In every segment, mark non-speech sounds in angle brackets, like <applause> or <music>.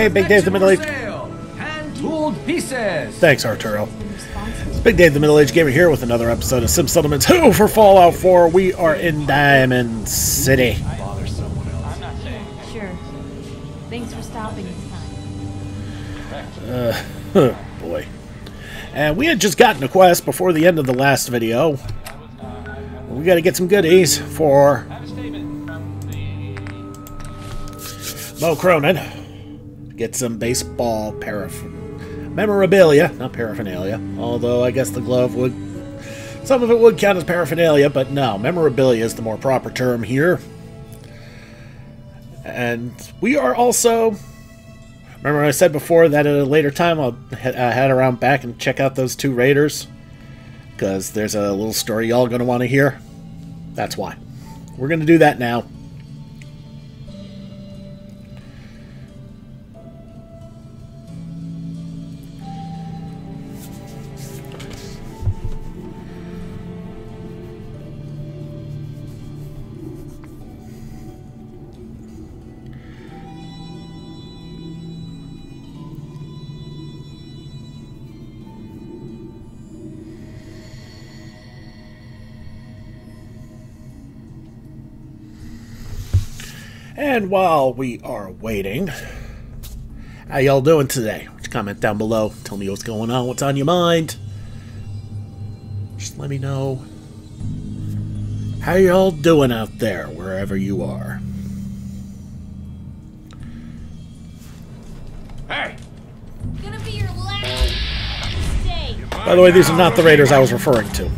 Hey, Big Dave the Middle Age. Thanks, Arturo. It's Big Dave the Middle Age Gamer here with another episode of Sim Settlements 2 for Fallout 4. We are in Diamond City. Sure. Thanks for stopping this time. Uh, <laughs> oh, boy. And we had just gotten a quest before the end of the last video. We gotta get some goodies for Moe Cronin. Get some baseball paraff memorabilia, not paraphernalia. Although I guess the glove would some of it would count as paraphernalia, but no, memorabilia is the more proper term here. And we are also Remember I said before that at a later time I'll uh, head around back and check out those two raiders? Because there's a little story y'all going to want to hear. That's why. We're going to do that now. And while we are waiting, how y'all doing today? Just comment down below. Tell me what's going on, what's on your mind. Just let me know how y'all doing out there, wherever you are. Hey, Gonna be your last day. By the way, these are not the raiders I was referring to.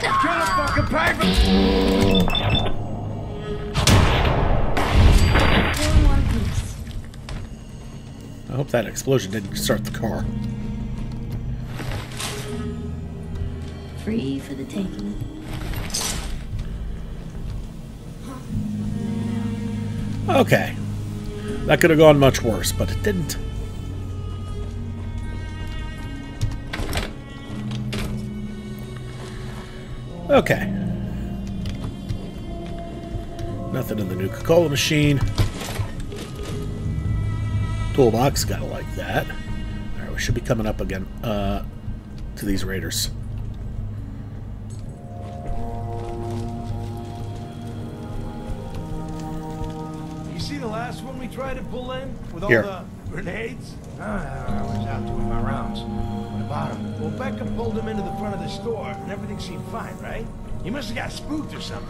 get a fucking paper. Four one piece. I hope that explosion didn't start the car. Free for the taking. Okay. That could have gone much worse, but it didn't. Okay. Nothing in the Nuka-Cola machine. Toolbox, gotta like that. Alright, we should be coming up again, uh, to these raiders. You see the last one we tried to pull in with all Here. the grenades? No, I was out doing my rounds. What about him? Well, Becca pulled him into the front of the store, and everything seemed fine, right? He must have got spooked or something,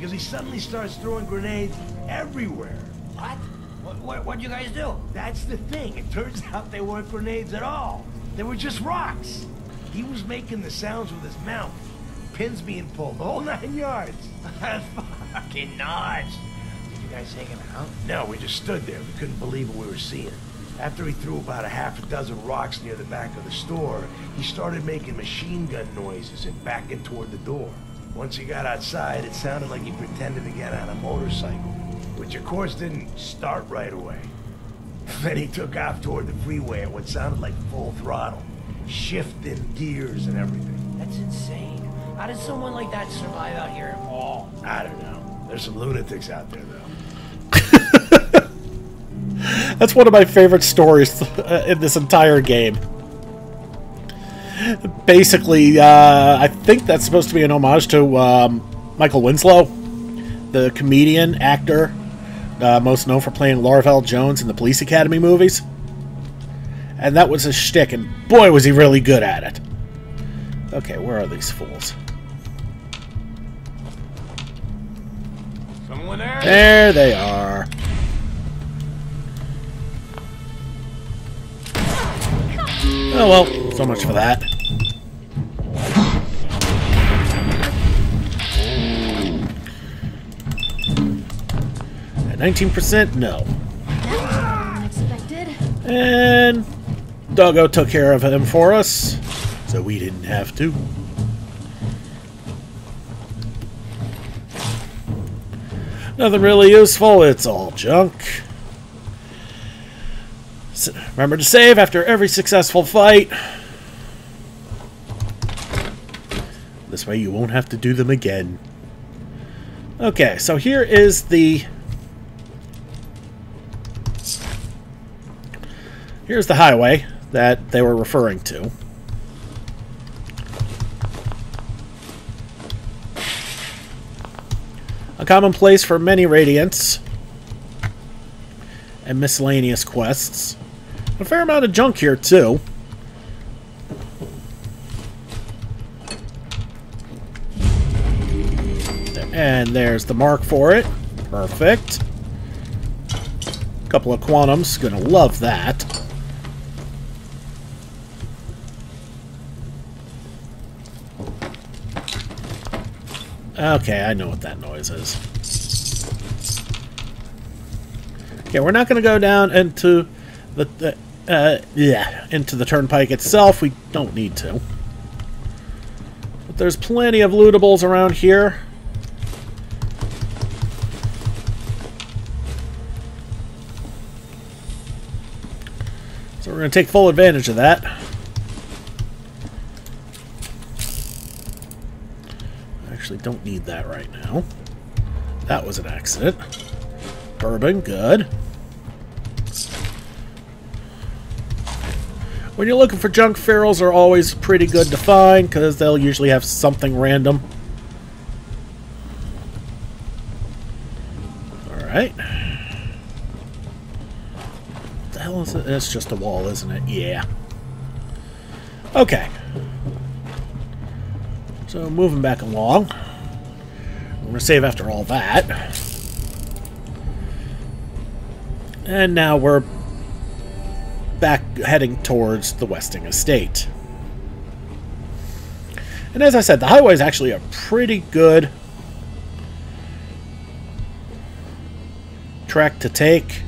because he suddenly starts throwing grenades everywhere. What? What, what? What'd you guys do? That's the thing. It turns <laughs> out they weren't grenades at all. They were just rocks. He was making the sounds with his mouth. Pins being pulled, the whole <laughs> nine yards. <laughs> Fucking nuts. Did you guys take him out? No, we just stood there. We couldn't believe what we were seeing. After he threw about a half a dozen rocks near the back of the store, he started making machine gun noises and backing toward the door. Once he got outside, it sounded like he pretended to get on a motorcycle, which of course didn't start right away. <laughs> Then he took off toward the freeway at what sounded like full throttle, shifting gears and everything. That's insane. How does someone like that survive out here at all? I don't know. There's some lunatics out there, though. <laughs> That's one of my favorite stories uh, in this entire game. Basically, uh, I think that's supposed to be an homage to um, Michael Winslow, the comedian, actor, uh, most known for playing Larvell Jones in the Police Academy movies. And that was his shtick, and boy, was he really good at it. Okay, where are these fools? Someone there? There they are. Oh well, so much for that. 19%, no. And Doggo took care of him for us, so we didn't have to. Nothing really useful, it's all junk. Remember to save after every successful fight. This way you won't have to do them again. Okay, so here is the Here's the highway that they were referring to. A common place for many radiants and miscellaneous quests. A fair amount of junk here, too. And there's the mark for it. Perfect. A Couple of quantums. Gonna love that. Okay, I know what that noise is. Okay, we're not going to go down into the, the uh, yeah, into the turnpike itself. We don't need to. But there's plenty of lootables around here. So we're going to take full advantage of that. Actually, don't need that right now. That was an accident. Bourbon, good. When you're looking for junk, ferals are always pretty good to find because they'll usually have something random. Alright. The hell is it? It's just a wall, isn't it? Yeah. Okay. So moving back along. We're going to save after all that. And now we're back heading towards the Westing Estate. And as I said, the highway is actually a pretty good track to take.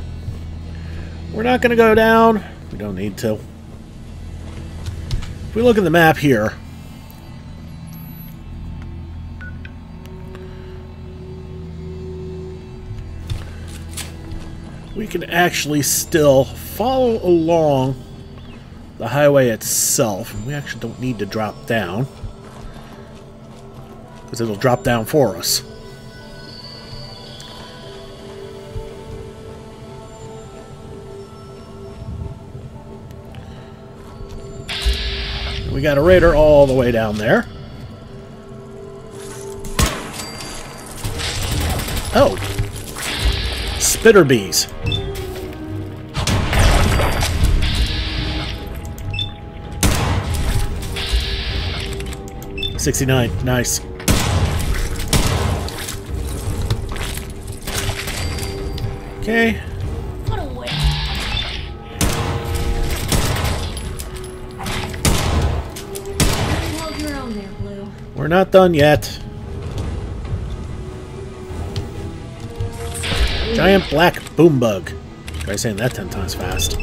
We're not going to go down. We don't need to. If we look at the map here, can actually still follow along the highway itself. We actually don't need to drop down. Because it'll drop down for us. We got a raider all the way down there. Oh, spitter bees. Sixty-nine, nice. Okay, What a waste. Hold your own there, we're not done yet. Giant black boom bug. Try saying that ten times fast.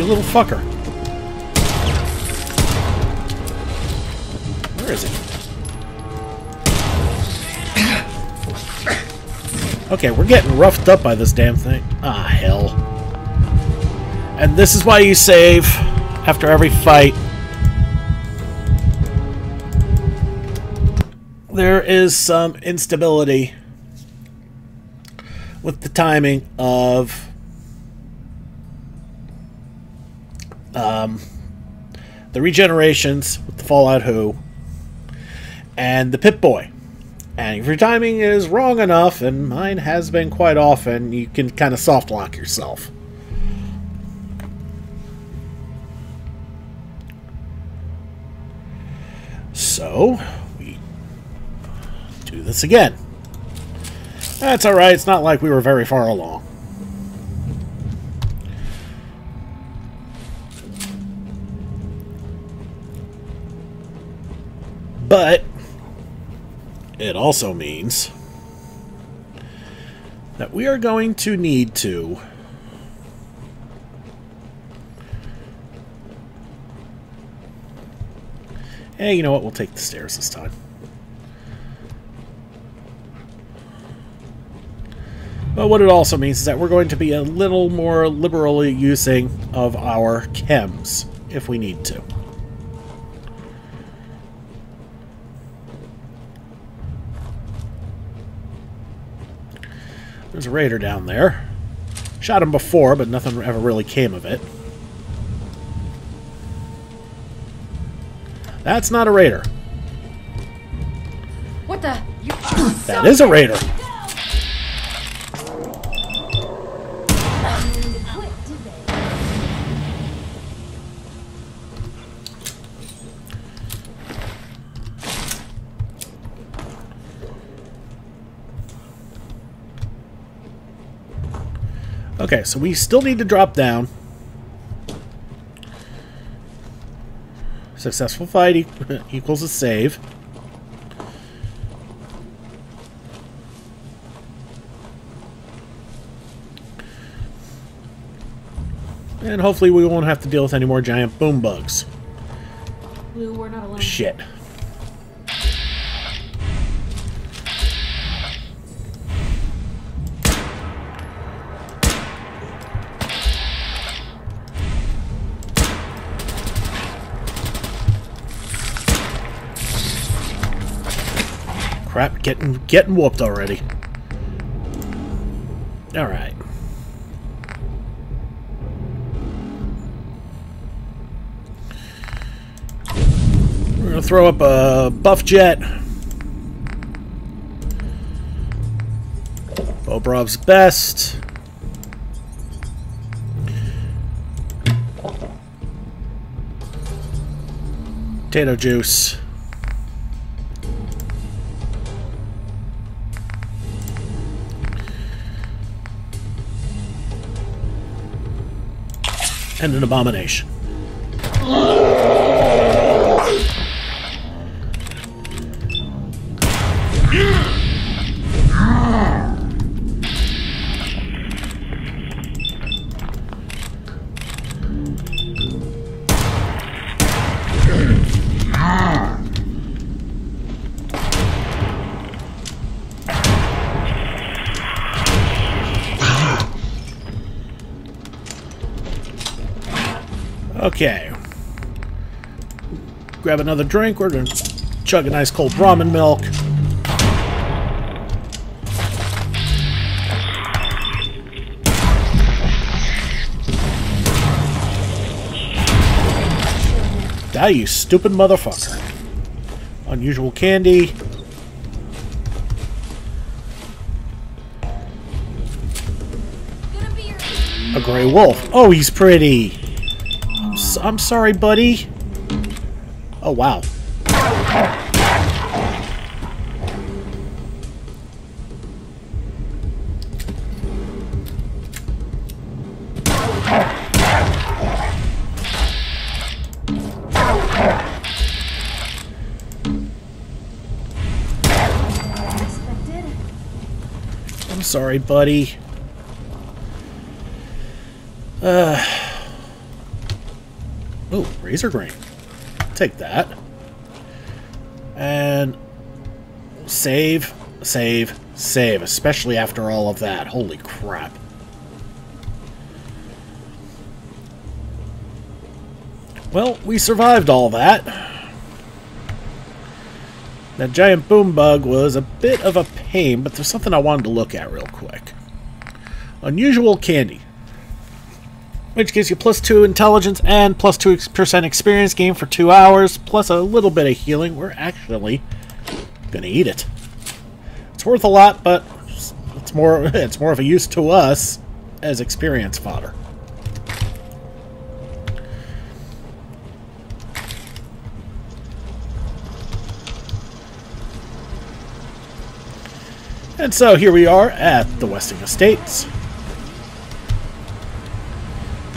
You little fucker. Where is he? Okay, we're getting roughed up by this damn thing. Ah, hell. And this is why you save after every fight. There is some instability with the timing of um, the regenerations with the Fallout Who and the Pip Boy. And if your timing is wrong enough, and mine has been quite often, you can kind of soft lock yourself. So, we do this again. That's alright, it's not like we were very far along. But it also means that we are going to need to Hey, you know what? We'll take the stairs this time. But what it also means is that we're going to be a little more liberally using of our chems if we need to. There's a raider down there. Shot him before, but nothing ever really came of it. That's not a raider. What the? You That is a raider. Okay, so we still need to drop down. Successful fight e- <laughs> equals a save. And hopefully we won't have to deal with any more giant boom bugs. Blue, we're not alone. Shit. Getting whooped already. Alright. We're gonna throw up a buff jet. Bobrov's best. Potato juice. And an abomination. Okay. Grab another drink. We're going to chug a nice cold Brahmin milk. Die, you stupid motherfucker. Unusual candy. Gonna be your A gray wolf. Oh, he's pretty. I'm, sorry, buddy. Oh, wow. I'm sorry, buddy. Uh. Razorgrain. Take that. And save, save, save, especially after all of that. Holy crap. Well, we survived all that. That giant boom bug was a bit of a pain, but there's something I wanted to look at real quick. Unusual candy. Which gives you plus 2 intelligence and plus 2% experience gain for 2 hours, plus a little bit of healing. We're actually gonna eat it. It's worth a lot, but it's more <laughs> it's more of a use to us as experience fodder. And so here we are at the Westing Estates.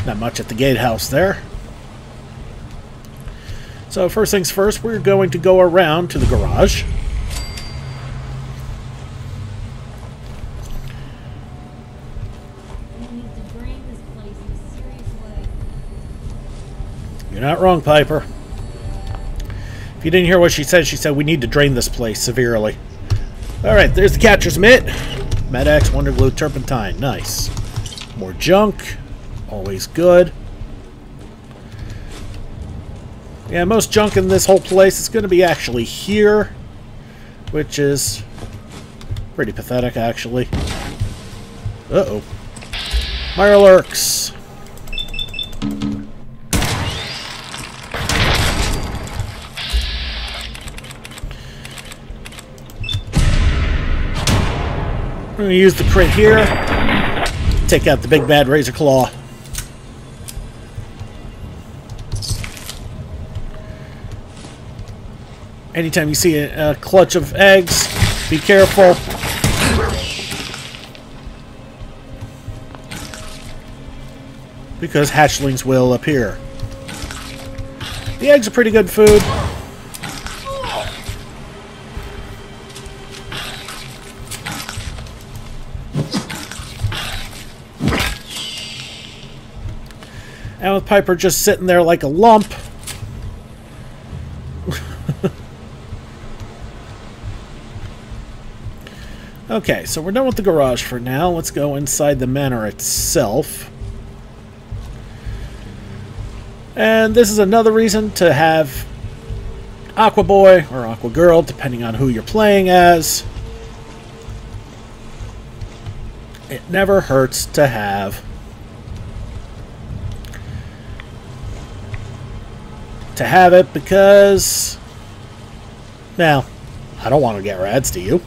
Not much at the gatehouse there. So first things first, we're going to go around to the garage. You're not wrong, Piper. If you didn't hear what she said, she said we need to drain this place severely. Alright, there's the catcher's mitt. Med-X, Wonder Glue, Turpentine. Nice. More junk. Always good. Yeah, most junk in this whole place is going to be actually here. Which is pretty pathetic, actually. Uh-oh. Mirelurks. I'm going to use the crit here. Take out the big bad Razor Claw. Anytime you see a, a clutch of eggs, be careful. Because hatchlings will appear. The eggs are pretty good food. And with Piper just sitting there like a lump. Okay, so we're done with the garage for now. Let's go inside the manor itself. And this is another reason to have Aqua Boy or Aqua Girl, depending on who you're playing as. It never hurts to have to have it because, now I don't want to get rads, do you?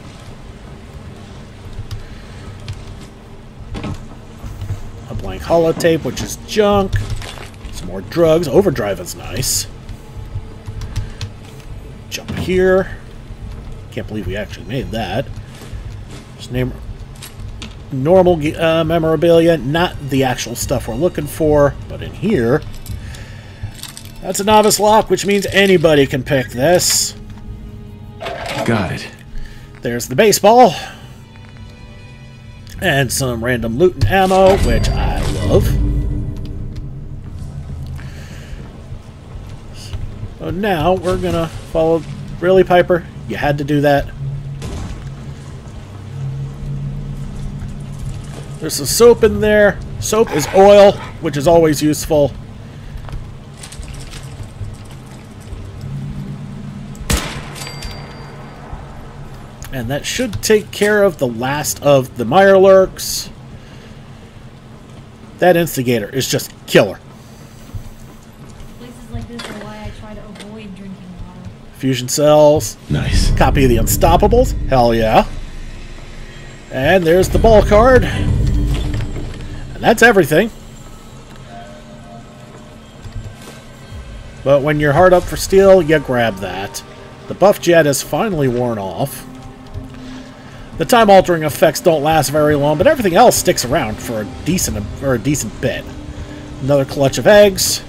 Holotape, which is junk. Some more drugs. Overdrive is nice. Jump here. Can't believe we actually made that. Just name normal uh, memorabilia, not the actual stuff we're looking for, but in here. That's a novice lock, which means anybody can pick this. Got it. There's the baseball. And some random loot and ammo, which I So now we're gonna follow... Really, Piper? You had to do that? There's some soap in there. Soap is oil, which is always useful. And that should take care of the last of the Mirelurks. That instigator is just killer. Fusion cells. Nice. Copy of the Unstoppables. Hell yeah. And there's the ball card. And that's everything. But when you're hard up for steel, you grab that. The buff jet is finally worn off. The time-altering effects don't last very long, but everything else sticks around for a decent or a decent bit. Another clutch of eggs.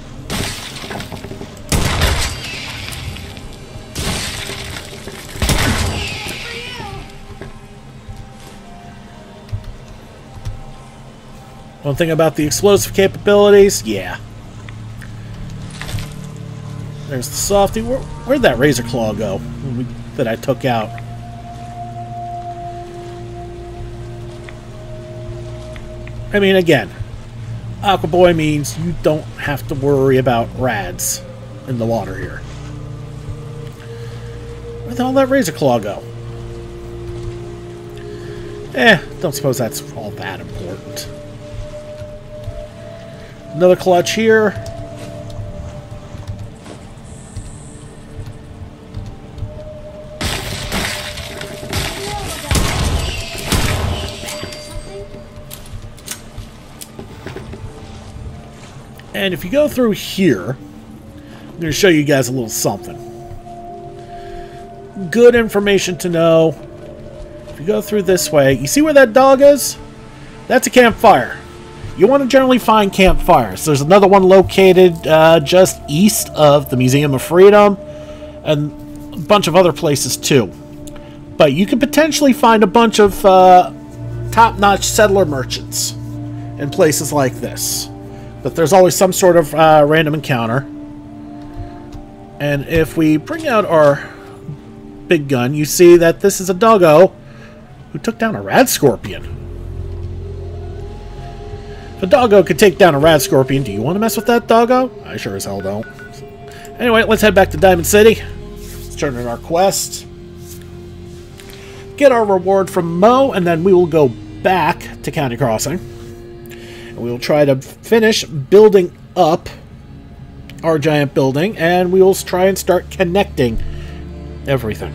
One thing about the explosive capabilities, yeah. There's the softy. Where, where'd that razor claw go we, that I took out? I mean, again, Aqua Boy means you don't have to worry about rads in the water here. Where the hell that razor claw go? Eh, don't suppose that's all that important. Another clutch here. And if you go through here, I'm going to show you guys a little something. Good information to know. If you go through this way, you see where that dog is? That's a campfire. You want to generally find campfires. There's another one located uh, just east of the Museum of Freedom, and a bunch of other places too. But you can potentially find a bunch of uh, top-notch settler merchants in places like this. But there's always some sort of uh, random encounter. And if we bring out our big gun, you see that this is a doggo who took down a rad scorpion. If a doggo could take down a rad scorpion, do you want to mess with that doggo? I sure as hell don't. Anyway, let's head back to Diamond City. Let's turn in our quest. Get our reward from Moe, and then we will go back to County Crossing. And we will try to finish building up our giant building, and we will try and start connecting everything.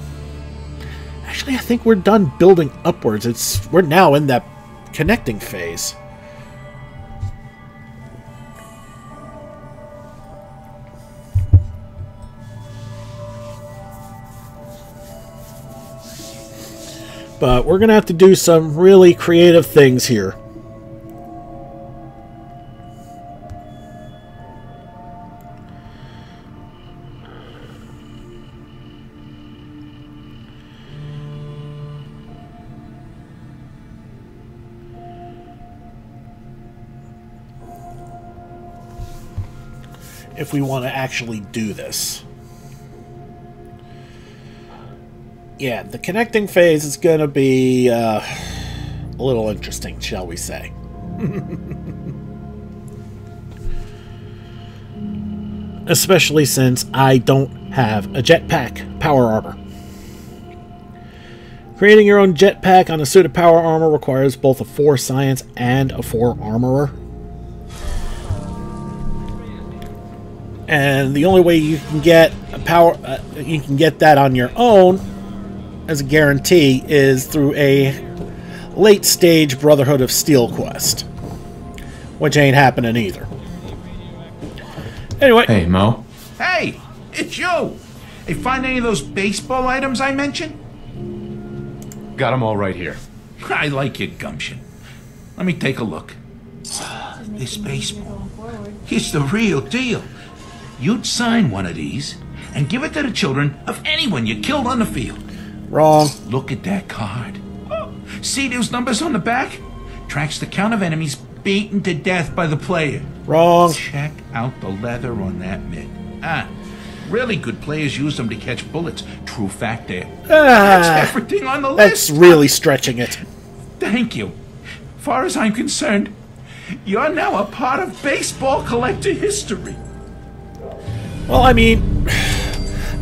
Actually, I think we're done building upwards. It's we're now in that connecting phase. But we're going to have to do some really creative things here. if we want to actually do this. Yeah, the connecting phase is going to be uh, a little interesting, shall we say. <laughs> Especially since I don't have a jetpack power armor. Creating your own jetpack on a suit of power armor requires both a 4 science and a 4 armorer. and the only way you can get a power uh, you can get that on your own as a guarantee is through a late stage Brotherhood of Steel quest, which ain't happening either. Anyway, Hey, Moe. Hey, it's you. Hey, find any of those baseball items I mentioned? Got them all right here. I like your gumption. Let me take a look. This baseball. It's the real deal. You'd sign one of these and give it to the children of anyone you killed on the field. Wrong. Look at that card. Oh, see those numbers on the back? Tracks the count of enemies beaten to death by the player. Wrong. Check out the leather on that mitt. Ah, really good players use them to catch bullets. True fact there. That's Ah, everything on the that's list. really stretching it. Thank you. Far as I'm concerned, you're now a part of baseball collector history. Well, I mean,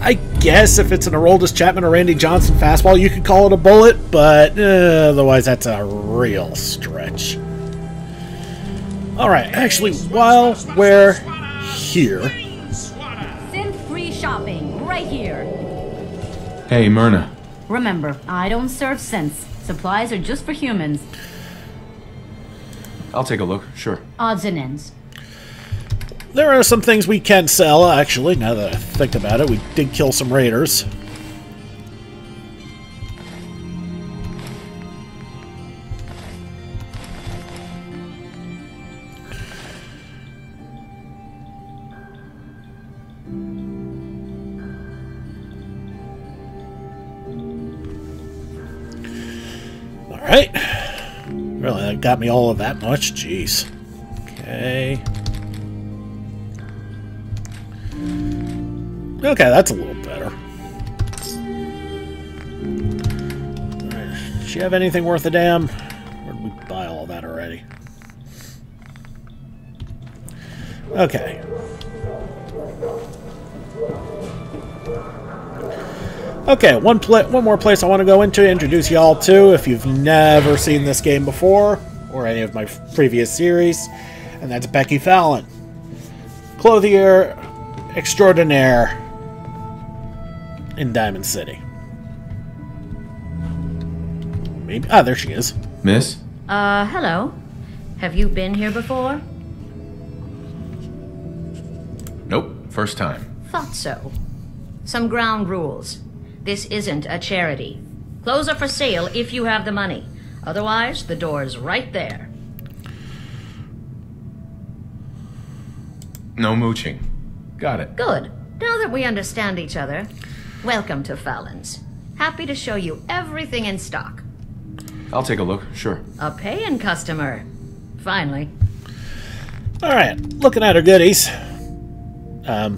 I guess if it's an Aroldis Chapman or Randy Johnson fastball, you could call it a bullet, but uh, otherwise, that's a real stretch. All right, actually, while we're here, Synth free shopping, right here. Hey, Myrna. Remember, I don't serve synths. Supplies are just for humans. I'll take a look. Sure. Odds and ends. There are some things we can sell, actually, now that I think about it. We did kill some raiders. Alright. Really, that got me all of that much? Jeez. Okay. Okay, that's a little better. Does she have anything worth a damn? Or did we buy all that already? Okay. Okay, one one more place I want to go into introduce y'all to if you've never seen this game before or any of my previous series, and that's Becky Fallon, clothier extraordinaire in Diamond City. Maybe ah, there she is. Miss? Uh, hello. Have you been here before? Nope. First time. Thought so. Some ground rules. This isn't a charity. Clothes are for sale if you have the money. Otherwise, the door's right there. No mooching. Got it. Good. Now that we understand each other, welcome to Fallon's. Happy to show you everything in stock. I'll take a look. Sure. A paying customer. Finally. All right, looking at her goodies. Um,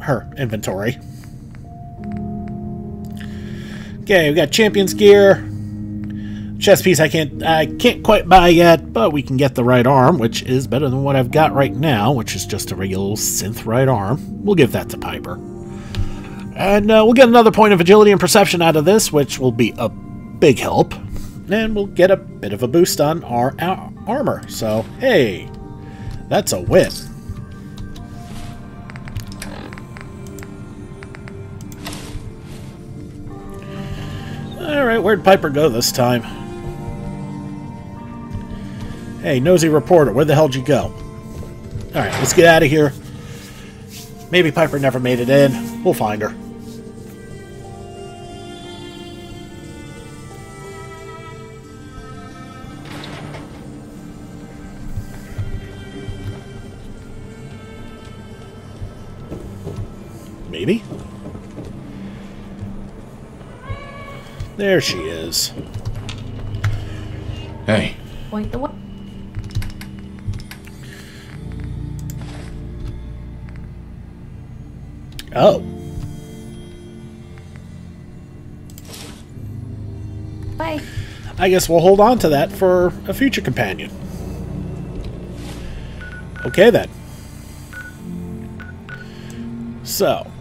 her inventory. Okay, we got champions gear. Chest piece I can't I can't quite buy yet, but we can get the right arm, which is better than what I've got right now, which is just a regular synth right arm. We'll give that to Piper. And uh, we'll get another point of agility and perception out of this, which will be a big help. and we'll get a bit of a boost on our, our armor. So, hey, that's a win. Alright, where'd Piper go this time? Hey, nosy reporter, where the hell'd you go? Alright, let's get out of here. Maybe Piper never made it in. We'll find her. There she is. Hey, Point the way. Oh. Bye. I guess we'll hold on to that for a future companion. Okay then. So.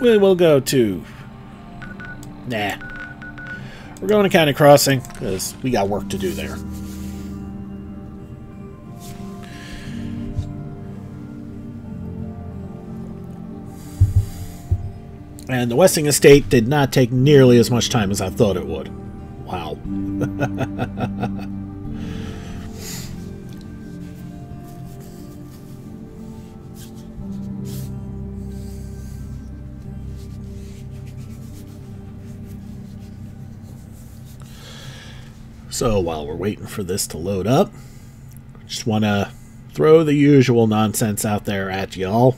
We will go to... Nah. We're going to County Crossing, because we got work to do there. And the Westing estate did not take nearly as much time as I thought it would. Wow. <laughs> so while we're waiting for this to load up, just want to throw the usual nonsense out there at y'all.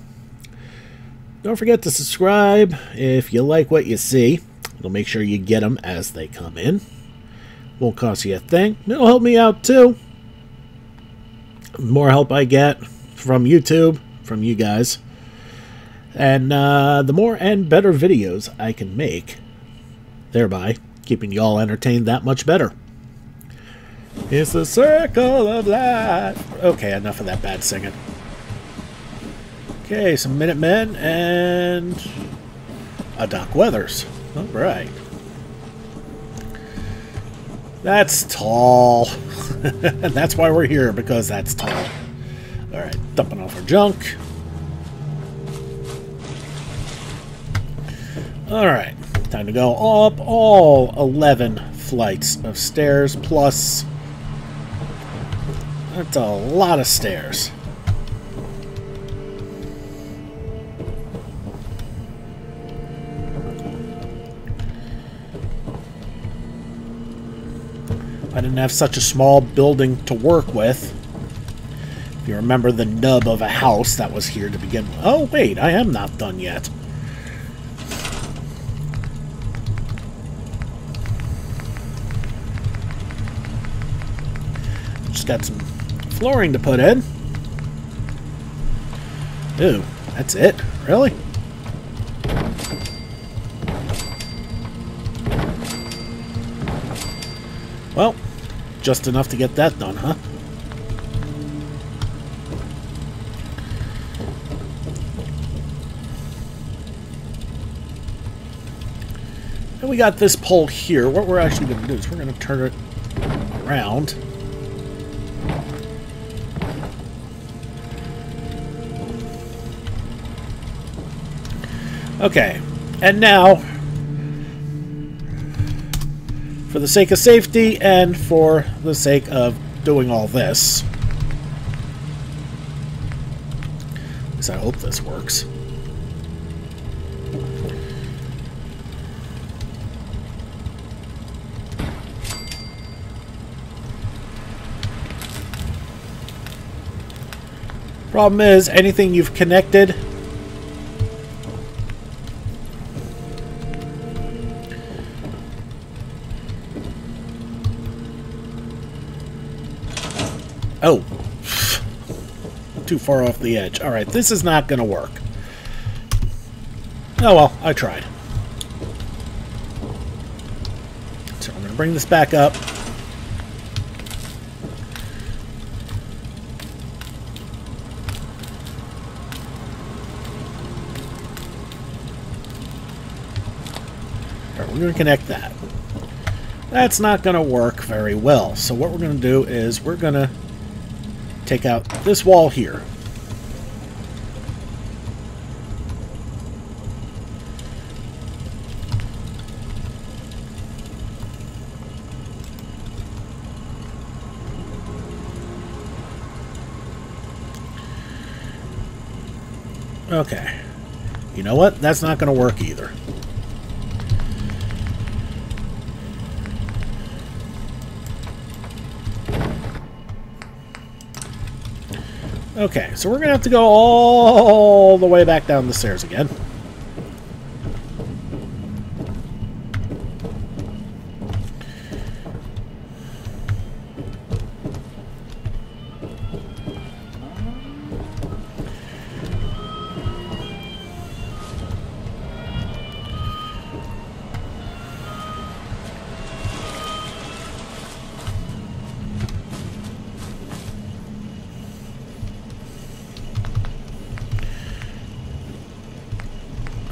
Don't forget to subscribe if you like what you see. It'll make sure you get them as they come in. Won't cost you a thing. It'll help me out too. The more help I get from YouTube, from you guys, and uh, the more and better videos I can make, thereby keeping y'all entertained that much better. It's the circle of life. Okay, enough of that bad singing. Okay, some Minutemen and a Doc Weathers. All right. That's tall. and <laughs> that's why we're here, because that's tall. All right, dumping off our junk. All right, time to go up all 11 flights of stairs, plus... That's a lot of stairs. I didn't have such a small building to work with. If you remember the nub of a house that was here to begin with. Oh, wait, I am not done yet. Just got some flooring to put in. Ooh, that's it? Really? Well, just enough to get that done, huh? And we got this pole here. What we're actually going to do is we're going to turn it around. Okay, and now for the sake of safety and for the sake of doing all this. At least I hope this works. Problem is, anything you've connected Too far off the edge. Alright, this is not going to work. Oh well, I tried. So I'm going to bring this back up. Alright, we're going to connect that. That's not going to work very well. So what we're going to do is we're going to take out this wall here. Okay. You know what? That's not going to work either. Okay, so we're going to have to go all the way back down the stairs again.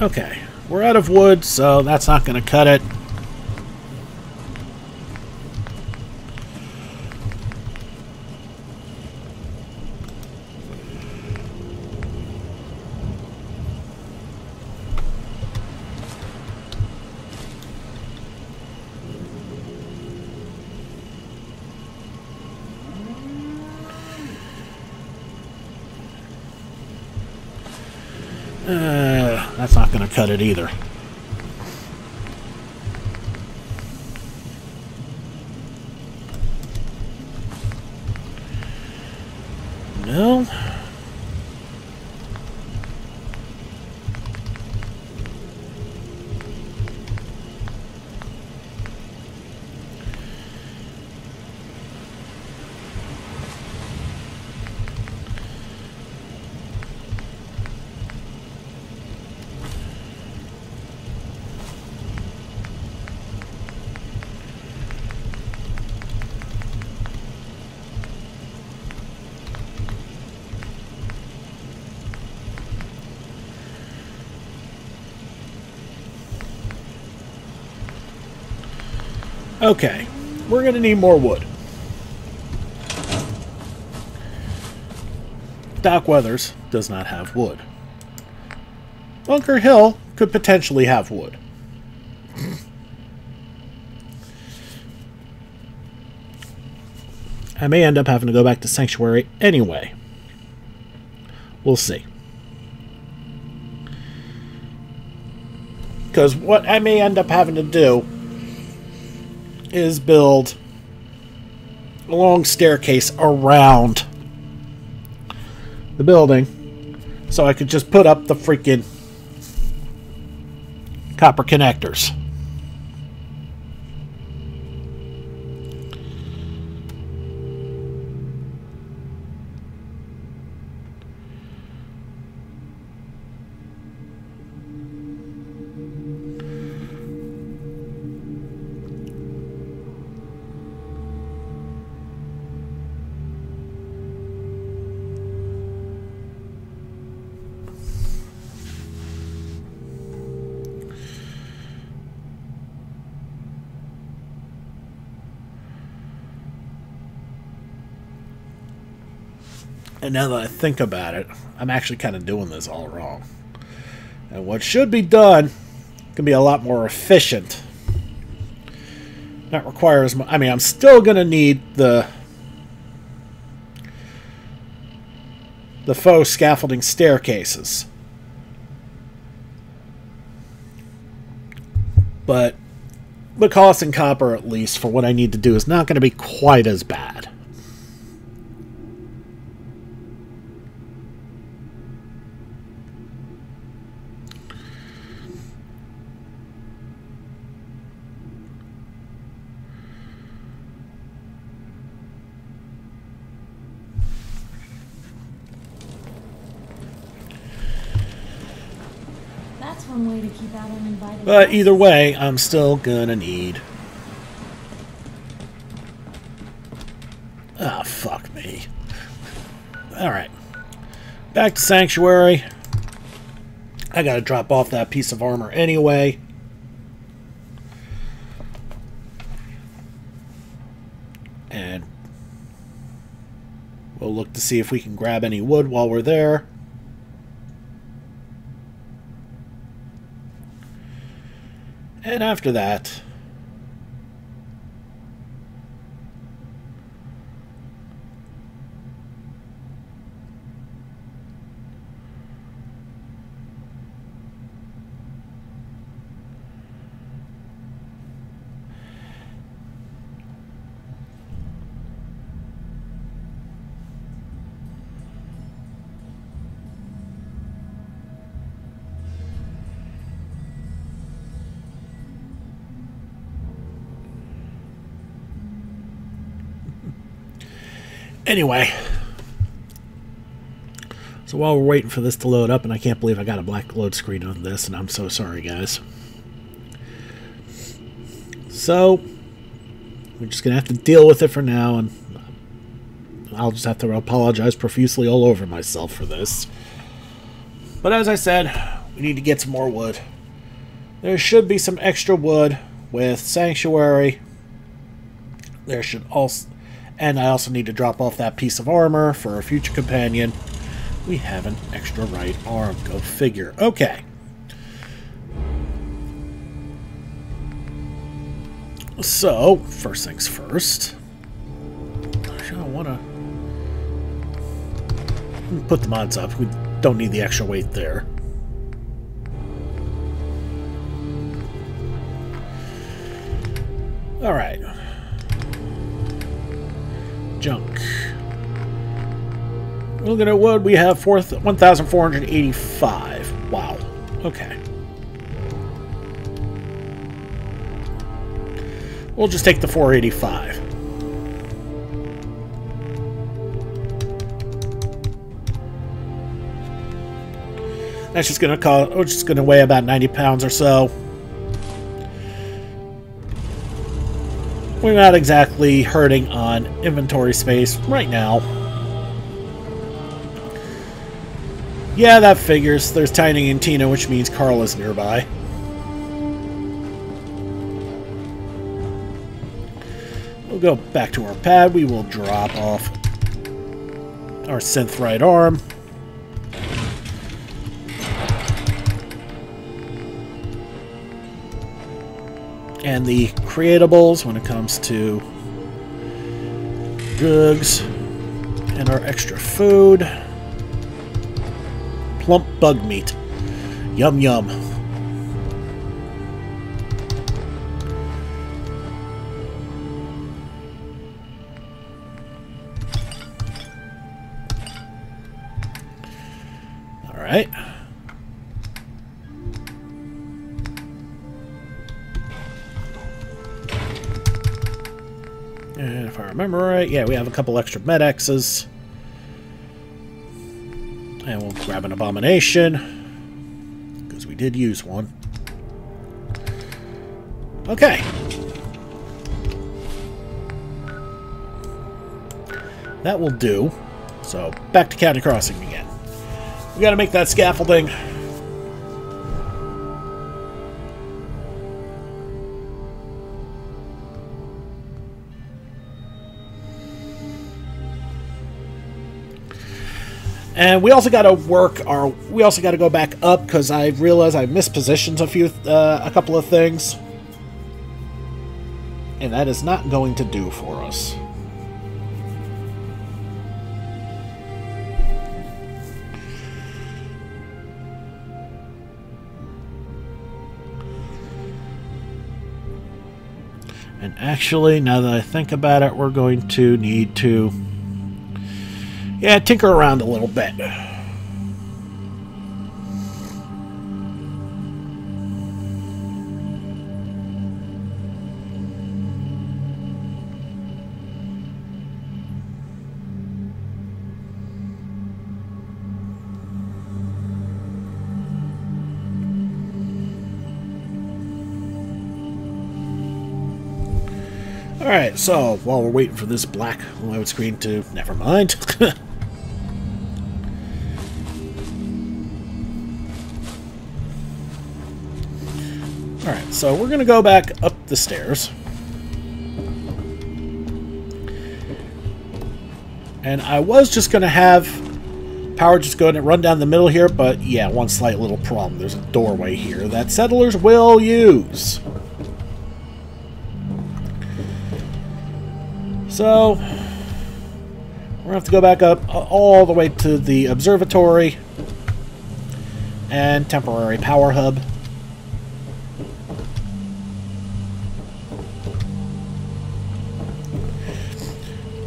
Okay, we're out of wood, so that's not going to cut it. It either. Okay, we're going to need more wood. Doc Weathers does not have wood. Bunker Hill could potentially have wood. I may end up having to go back to Sanctuary anyway. We'll see. Because what I may end up having to do is build a long staircase around the building so I could just put up the freaking copper connectors. And now that I think about it, I'm actually kind of doing this all wrong. And what should be done can be a lot more efficient. Not require as much. I mean, I'm still going to need the the faux scaffolding staircases. But the cost in copper, at least, for what I need to do, is not going to be quite as bad. But either way, I'm still gonna need... Ah, oh, fuck me. Alright. Back to Sanctuary. I gotta drop off that piece of armor anyway. And we'll look to see if we can grab any wood while we're there. And after that, Anyway. So while we're waiting for this to load up, and I can't believe I got a black load screen on this, and I'm so sorry, guys. So, we're just going to have to deal with it for now, and I'll just have to apologize profusely all over myself for this. But as I said, we need to get some more wood. There should be some extra wood with Sanctuary. There should also and I also need to drop off that piece of armor for a future companion. We have an extra right arm. Go figure. Okay. So, first things first. I want to put the mods up. We don't need the extra weight there. All right junk. Looking at wood, we have 1,485. Wow. Okay. We'll just take the 485. That's just gonna cost. Oh, just gonna weigh about 90 pounds or so. We're not exactly hurting on inventory space right now. Yeah, that figures. There's Tiny and Tina, which means Carl is nearby. We'll go back to our pad. We will drop off our synth right arm. And the creatables when it comes to drugs and our extra food. Plump bug meat. Yum yum. Remember right, yeah, we have a couple extra Med-X's. And we'll grab an Abomination. Because we did use one. Okay. That will do. So, back to County Crossing again. We gotta make that scaffolding. And we also got to work our. We also got to go back up because I realized I mispositioned a few, uh, a couple of things, and that is not going to do for us. And actually, now that I think about it, we're going to need to yeah, tinker around a little bit. Alright, so while we're waiting for this black load screen to... Never mind. <laughs> Alright, so we're going to go back up the stairs. And I was just going to have power just go and run down the middle here, but yeah, one slight little problem. There's a doorway here that settlers will use. So, we're going to have to go back up all the way to the observatory and temporary power hub.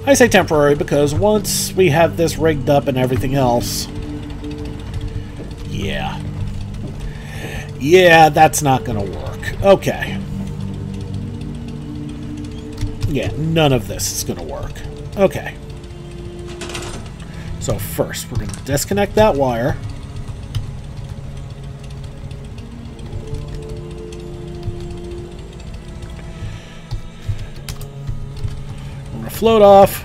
I say temporary because once we have this rigged up and everything else, yeah. Yeah, that's not going to work. Okay. Yeah, none of this is going to work. Okay. So first, we're going to disconnect that wire. Float off.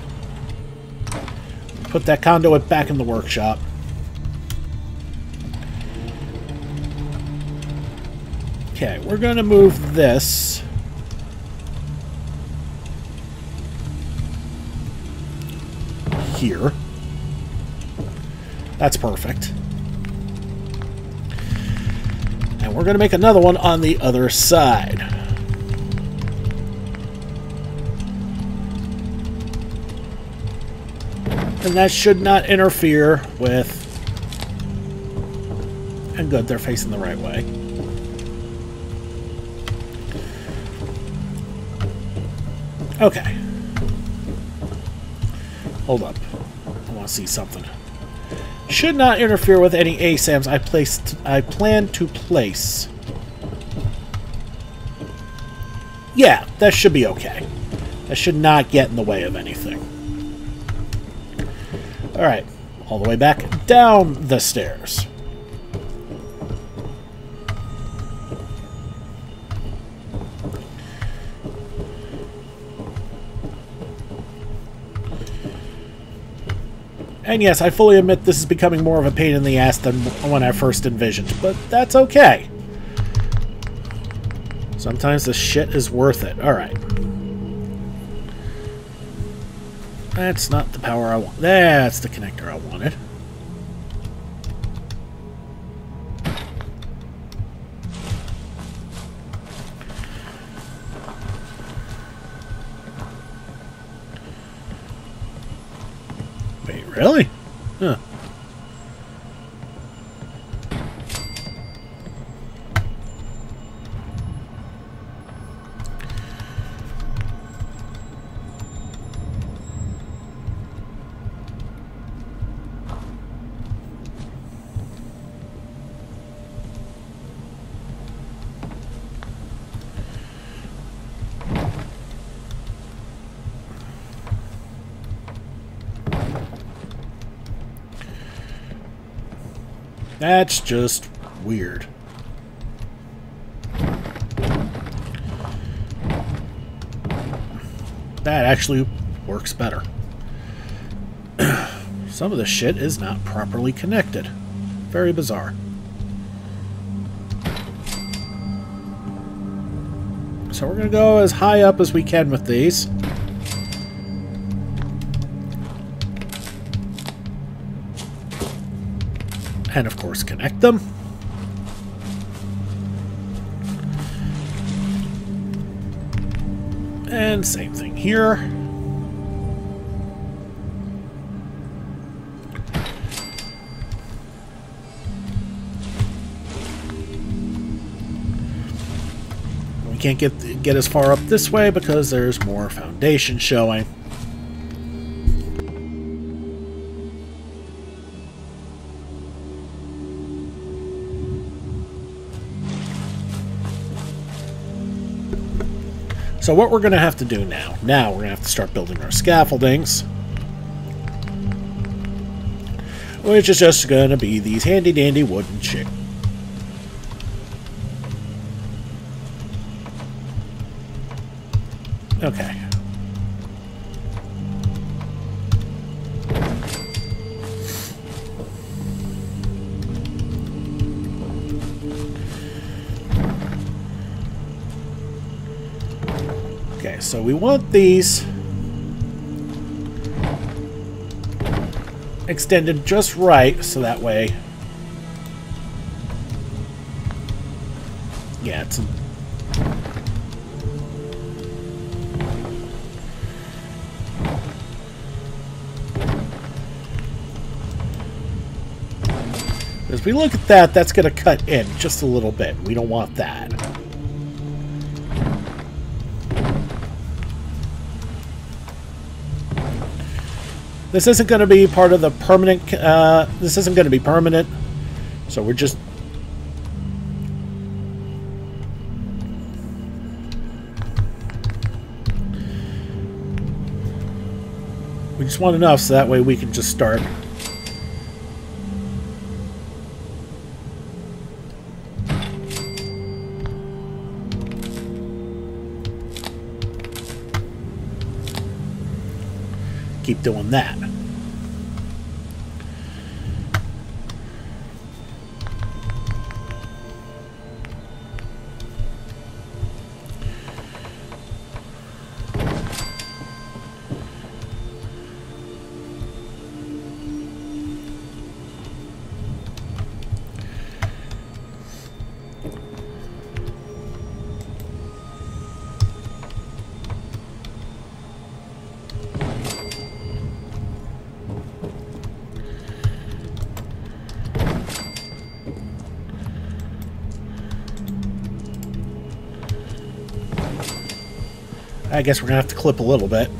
Put that conduit back in the workshop. Okay, we're going to move this. Here. That's perfect. And we're going to make another one on the other side. And that should not interfere with... And good, they're facing the right way. Okay. Hold up. I want to see something. Should not interfere with any ASAMs I placed I plan to place. Yeah, that should be okay. That should not get in the way of anything. Alright, all the way back down the stairs. And yes, I fully admit this is becoming more of a pain in the ass than when I first envisioned, but that's okay. Sometimes the shit is worth it. Alright. That's not the power I want. That's the connector I wanted. Wait, really? Huh. Just weird. That actually works better. <clears throat> Some of the shit is not properly connected. Very bizarre. So we're going to go as high up as we can with these. And of course connect them. And same thing here. We can't get get as far up this way because there's more foundation showing. So what we're going to have to do now, now we're going to have to start building our scaffoldings. Which is just going to be these handy-dandy wooden chick. Okay. So we want these extended just right so that way. Yeah, it's. As we look at that, that's going to cut in just a little bit. We don't want that. This isn't going to be part of the permanent... Uh, this isn't going to be permanent. So we're just... We just want enough so that way we can just start keep doing that. I guess we're going to have to clip a little bit.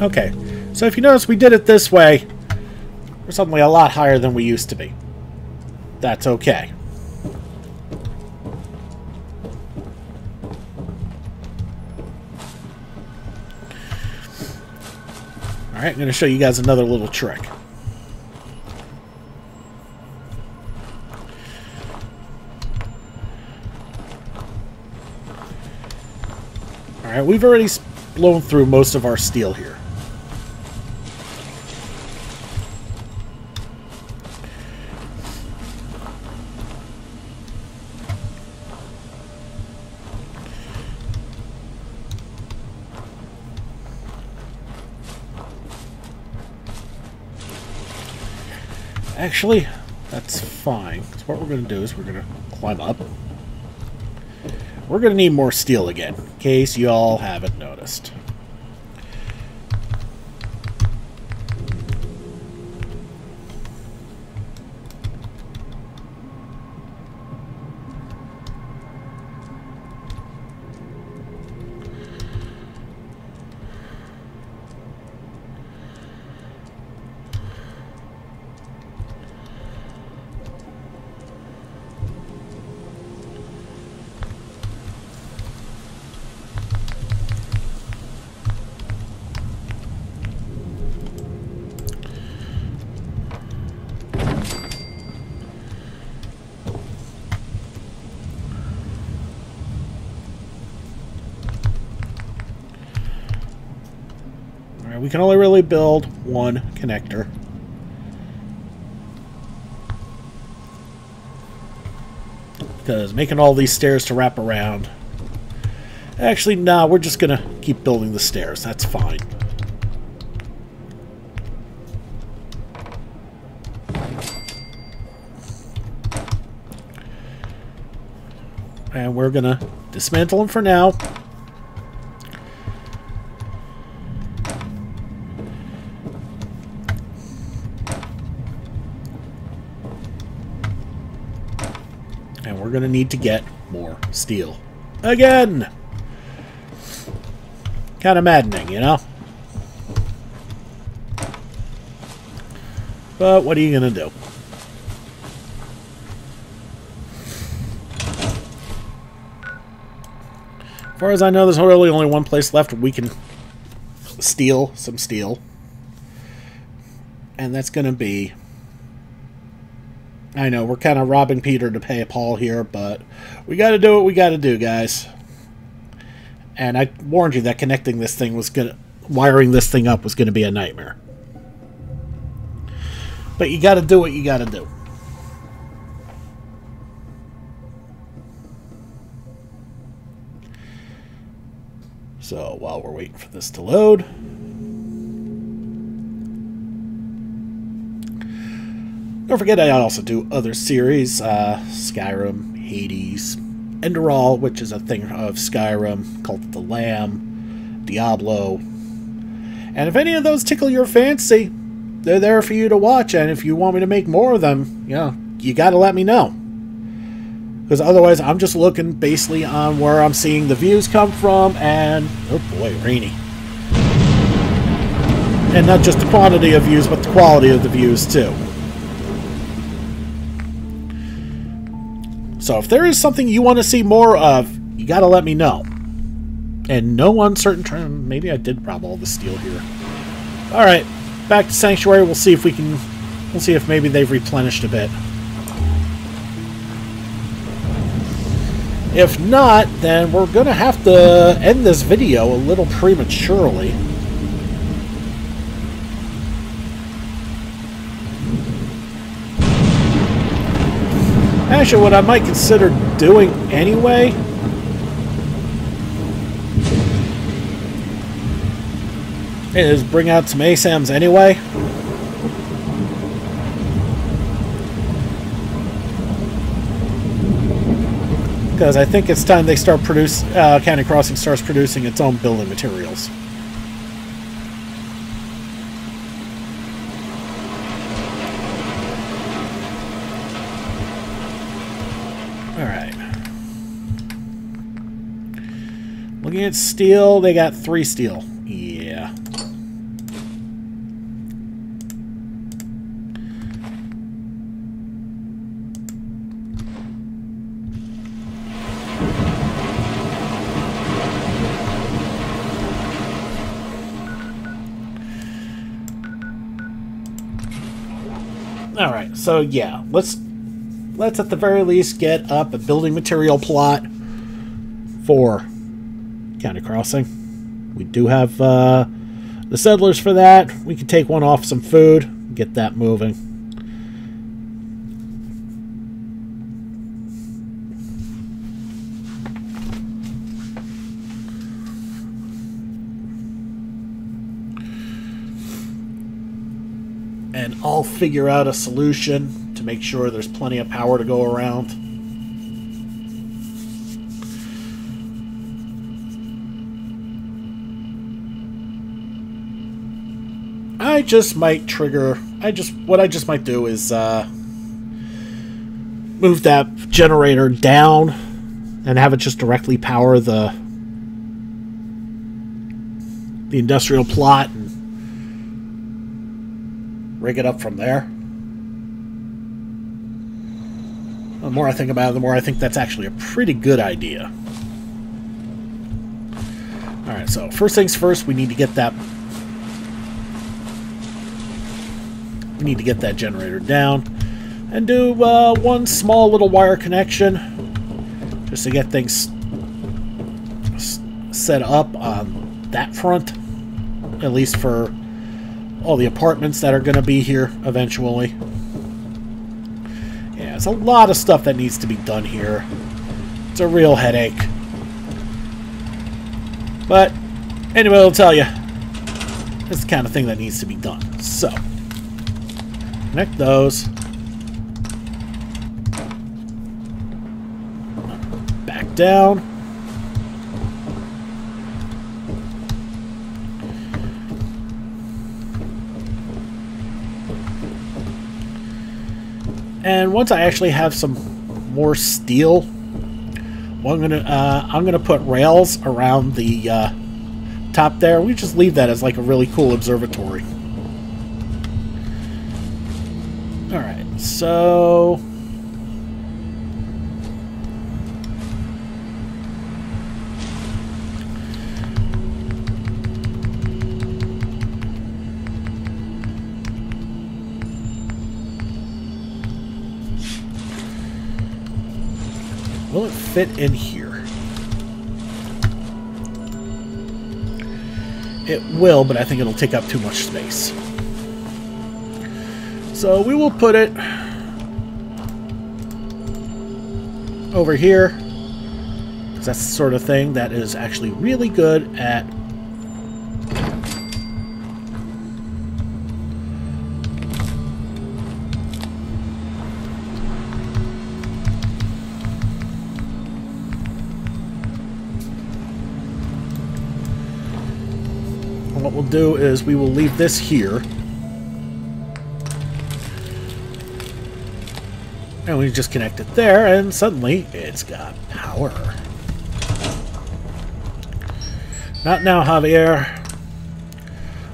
Okay, so if you notice, we did it this way. We're suddenly a lot higher than we used to be. That's okay. Alright, I'm going to show you guys another little trick. We've already blown through most of our steel here. Actually, that's fine. So what we're going to do is we're going to climb up. We're going to need more steel again, in case y'all haven't noticed. Can only really build one connector. Because making all these stairs to wrap around... Actually, nah, we're just gonna keep building the stairs. That's fine. And we're gonna dismantle them for now. Going to need to get more steel. Again! Kind of maddening, you know? But what are you going to do? As far as I know, there's really only one place left we can steal some steel. And that's going to be I know we're kind of robbing Peter to pay Paul here, but we got to do what we got to do, guys. And I warned you that connecting this thing was gonna, wiring this thing up was gonna be a nightmare. But you got to do what you got to do. So while we're waiting for this to load. Don't forget, I also do other series uh, Skyrim, Hades, Enderal, which is a thing of Skyrim, Cult of the Lamb, Diablo. And if any of those tickle your fancy, they're there for you to watch. And if you want me to make more of them, you know, you got to let me know. Because otherwise, I'm just looking basically on where I'm seeing the views come from, and oh boy, rainy. And not just the quantity of views, but the quality of the views too. So if there is something you want to see more of, you got to let me know. And no uncertain term. Maybe I did rob all the steel here. All right, back to Sanctuary. We'll see if we can. We'll see if maybe they've replenished a bit. If not, then we're going to have to end this video a little prematurely. Actually, what I might consider doing anyway is bring out some ASAMs anyway. Because I think it's time they start produce. Uh, County Crossing starts producing its own building materials. All right. At steel, they got three steel. Yeah. All right. So yeah, let's let's at the very least get up a building material plot for County Crossing. We do have uh, the settlers for that. We can take one off some food, get that moving. And I'll figure out a solution to make sure there's plenty of power to go around. I just might trigger. I just what I just might do is uh, move that generator down and have it just directly power the the industrial plot and rig it up from there. The more I think about it, the more I think that's actually a pretty good idea. Alright, so first things first, we need to get that need to get that generator down and do uh, one small little wire connection just to get things set up on that front at least for all the apartments that are going to be here eventually. Yeah there's a lot of stuff that needs to be done here. It's a real headache. But anyway i'll tell you it's the kind of thing that needs to be done so Connect those. Back down. And once I actually have some more steel, well, I'm gonna uh, I'm gonna put rails around the uh, top there. We just leave that as like a really cool observatory. Alright, so... Will it fit in here? It will, but I think it'll take up too much space. So we will put it over here. Because that's the sort of thing that is actually really good at what we'll do is we will leave this here And we just connect it there, and suddenly it's got power. Not now, Javier.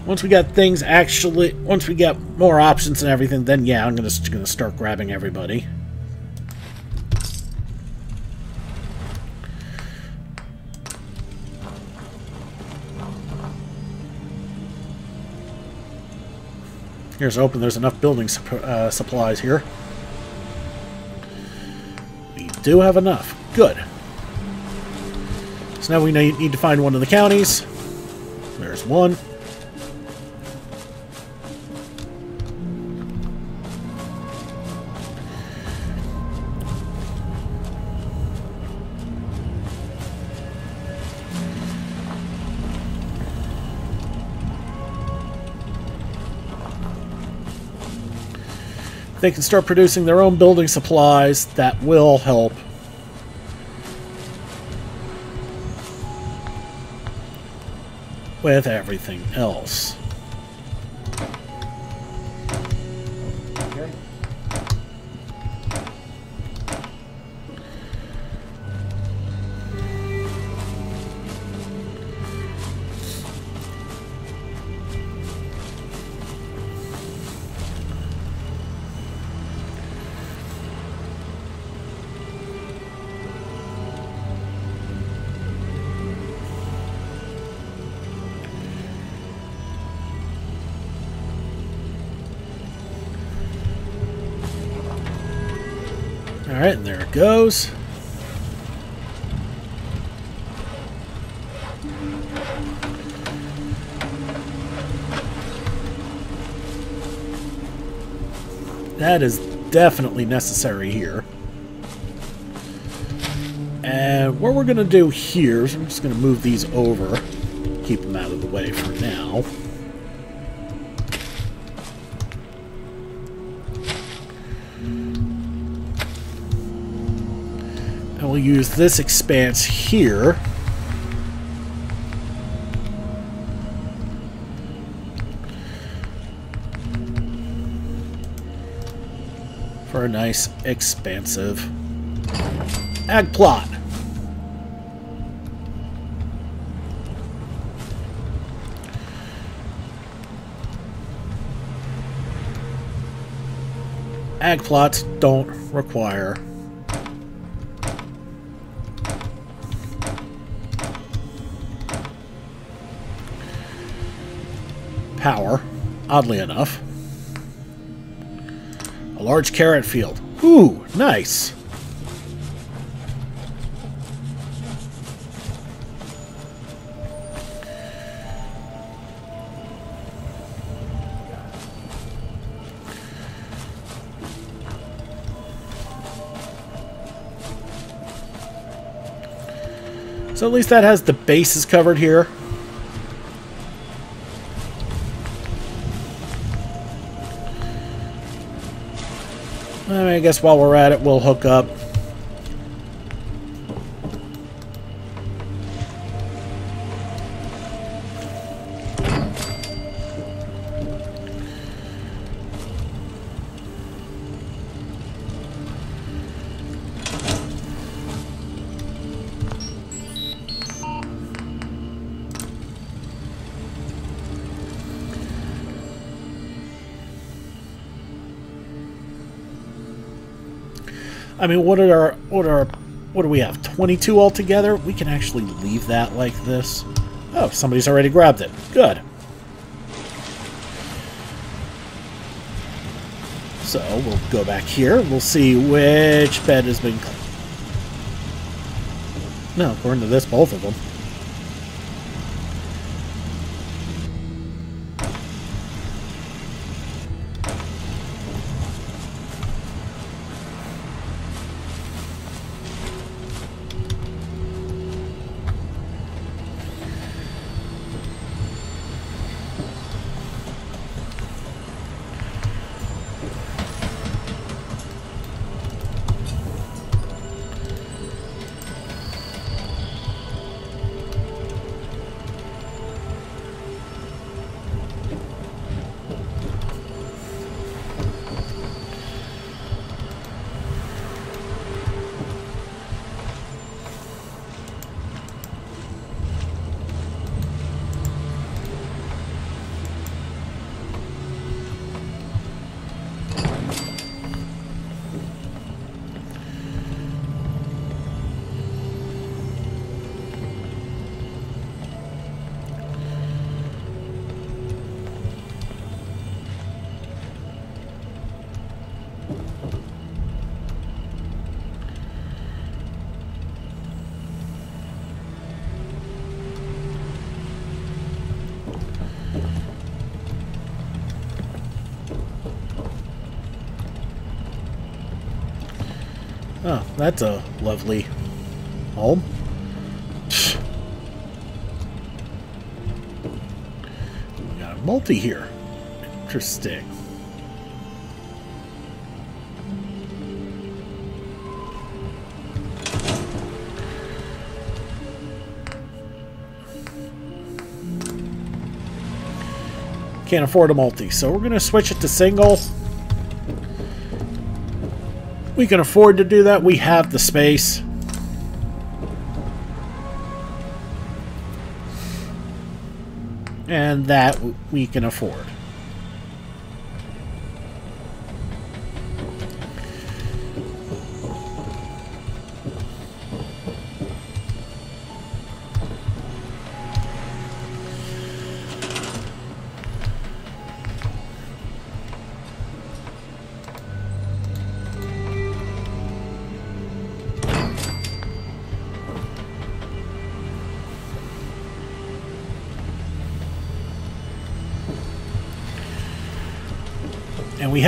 Once we got things actually, once we get more options and everything, then yeah, I'm gonna, gonna start grabbing everybody. Here's open. There's enough building uh, supplies here. Do have enough. Good. So now we need to find one of the counties. There's one. They can start producing their own building supplies that will help with everything else. Alright, and there it goes. That is definitely necessary here. And what we're going to do here is I'm just going to move these over. Keep them out of the way for now. We'll use this expanse here. For a nice, expansive ag plot. Ag plots don't require oddly enough. A large carrot field. Ooh, nice. So at least that has the bases covered here. I guess while we're at it, we'll hook up. I mean, what are our what are what do we have? 22 altogether? We can actually leave that like this. Oh, somebody's already grabbed it. Good. So we'll go back here. We'll see which bed has been. No, according to this, both of them. That's a lovely home. We got a multi here. Interesting. Can't afford a multi, so we're going to switch it to single. We can afford to do that. We have the space. And that we can afford.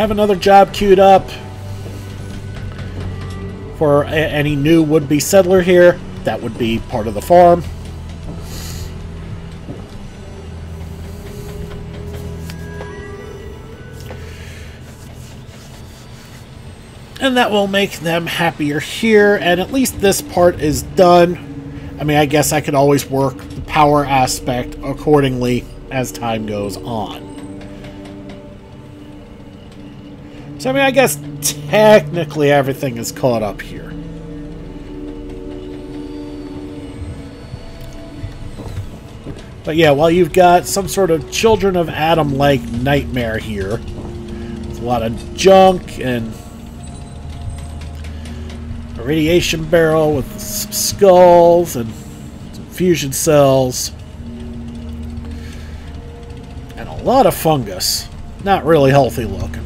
Have another job queued up for any new would-be settler here. That would be part of the farm. And that will make them happier here, and at least this part is done. I mean, I guess I could always work the power aspect accordingly as time goes on. So, I mean, I guess technically everything is caught up here. But yeah, while you've got some sort of Children of Atom like nightmare here, with a lot of junk and a radiation barrel with some skulls and some fusion cells, and a lot of fungus. Not really healthy looking.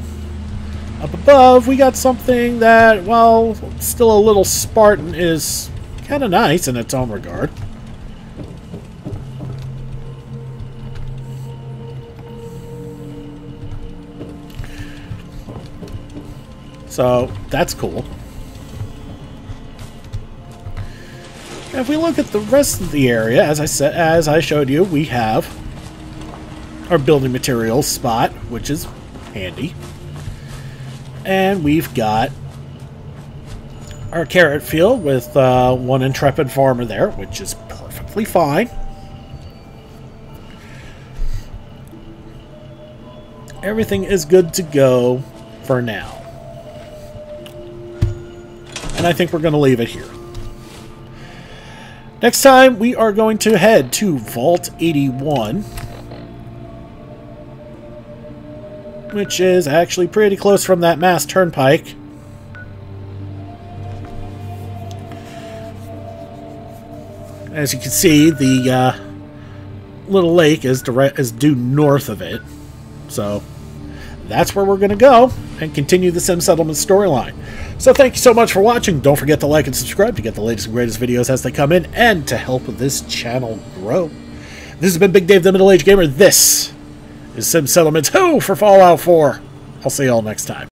Up above, we got something that, while still a little Spartan, is kind of nice in its own regard. So, that's cool. If we look at the rest of the area, as I said, as I showed you, we have our building materials spot, which is handy. And we've got our carrot field with uh, one intrepid farmer there, which is perfectly fine. Everything is good to go for now. And I think we're going to leave it here. Next time, we are going to head to Vault 81. Which is actually pretty close from that Mass Turnpike. As you can see, the uh, little lake is direct is due north of it. So that's where we're going to go and continue the Sim Settlement storyline. So thank you so much for watching. Don't forget to like and subscribe to get the latest and greatest videos as they come in and to help this channel grow. This has been Big Dave the Middle Age Gamer. This is Sim Settlement 2 for Fallout 4. I'll see y'all next time.